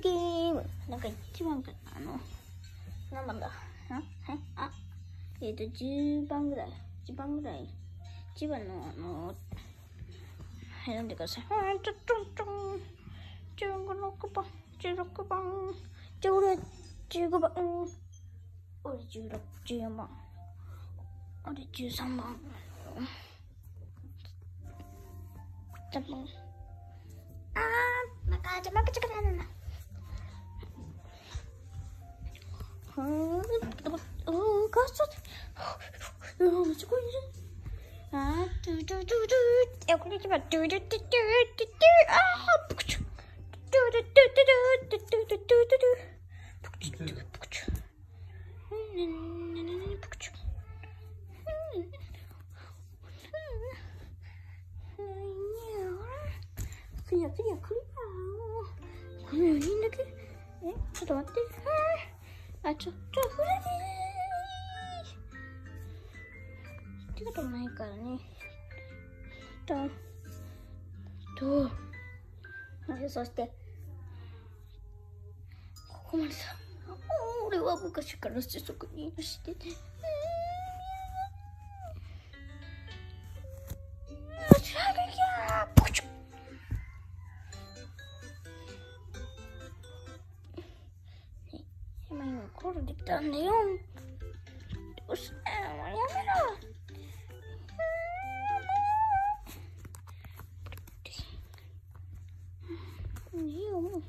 ゲーム。なんか一番か、あの、何番だあえあ、えっ、ー、と、10番ぐらい。10番ぐらい。1番の、あの、はい、読んでください。はい、ちょっと、ちょ、16番、16番、じゃあ俺、15番、俺16、14番、俺13番、多分、あー、なんか、じゃあ負けちゃったな。Oh, gosh. クリアクリアクリアこの4人だけえちょっと待って。あ、ちょっとフレディってことないからね。と、と、そして、ここまでさ。俺は昔から世俗にしてて。コールできたんだよ。どうしたもうやめろ。いいよ、もう。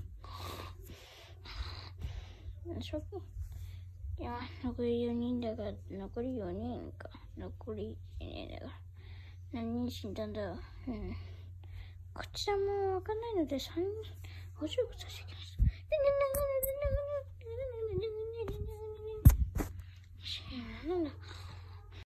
しょいや、残り4人だから、残り4人か。残り4人だから。何人死ん。だん。だうん。こちらもわかん。ないので3人、補助させて